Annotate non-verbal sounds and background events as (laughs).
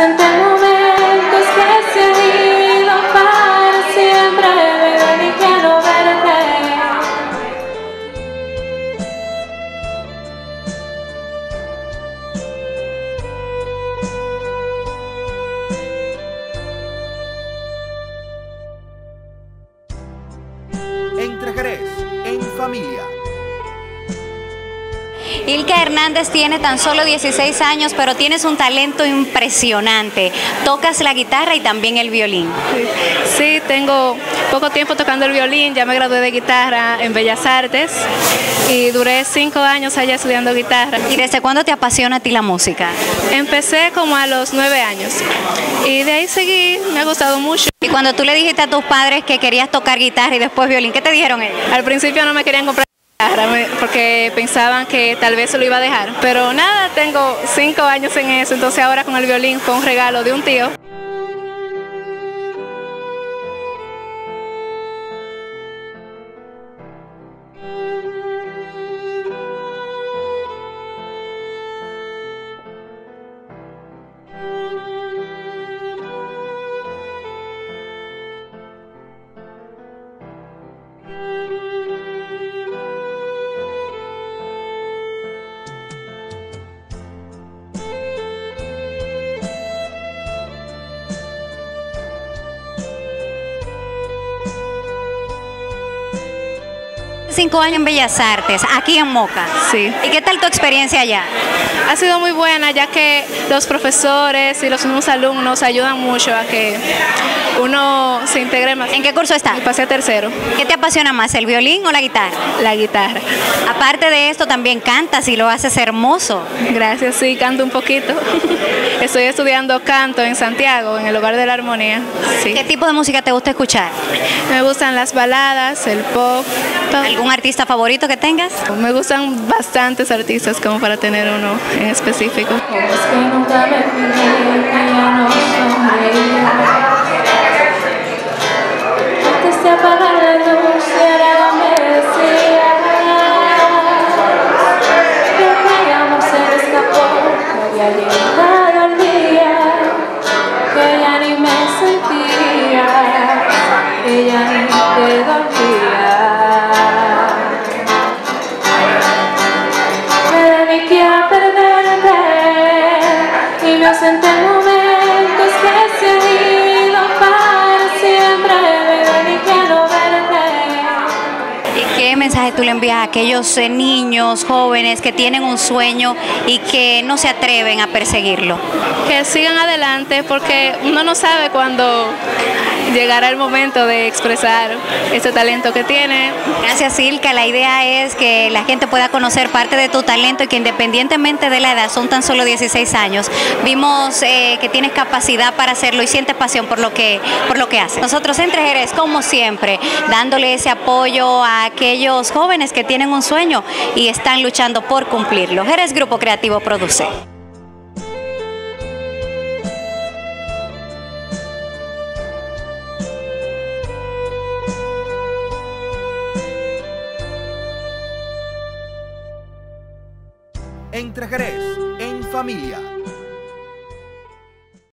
ausenten momentos que se ido para siempre, bebé, y quiero verte. Entre Jerez, en familia. Ilka Hernández tiene tan solo 16 años, pero tienes un talento impresionante. Tocas la guitarra y también el violín. Sí, tengo poco tiempo tocando el violín, ya me gradué de guitarra en Bellas Artes y duré cinco años allá estudiando guitarra. ¿Y desde cuándo te apasiona a ti la música? Empecé como a los nueve años y de ahí seguí, me ha gustado mucho. Y cuando tú le dijiste a tus padres que querías tocar guitarra y después violín, ¿qué te dijeron ellos? Al principio no me querían comprar porque pensaban que tal vez se lo iba a dejar, pero nada, tengo cinco años en eso, entonces ahora con el violín fue un regalo de un tío. Cinco años en Bellas Artes, aquí en Moca. Sí. ¿Y qué tal tu experiencia allá? Ha sido muy buena ya que los profesores y los mismos alumnos ayudan mucho a que uno se integre más. ¿En qué curso estás? Y pasé a tercero, ¿Qué te apasiona más, el violín o la guitarra? la guitarra. Aparte de esto, también cantas y lo haces hermoso. Gracias, sí, canto un poquito. (laughs) Estoy estudiando canto en Santiago, en el Hogar de la Armonía. Sí. ¿Qué tipo de música te gusta escuchar? Me gustan las baladas, el pop, todo. ¿Algún artista favorito que tengas? Me gustan bastantes artistas como para tener uno en específico. Antes de apagar ausenté en momentos que se han ido para siempre. Me dediqué a no verte. ¿Y qué mensaje tú le envías a aquellos eh, niños, jóvenes que tienen un sueño y que no se atreven a perseguirlo? Que sigan adelante porque uno no sabe cuándo llegará el momento de expresar ese talento que tiene. Gracias, Silka. La idea es que la gente pueda conocer parte de tu talento y que independientemente de la edad, son tan solo 16 años, vimos eh, que tienes capacidad para hacerlo y sientes pasión por lo que, por lo que haces. Nosotros entre Jerez, como siempre, dándole ese apoyo a aquellos jóvenes que tienen un sueño y están luchando por cumplirlo. Jerez Grupo Creativo produce. Entre Jerez, en familia.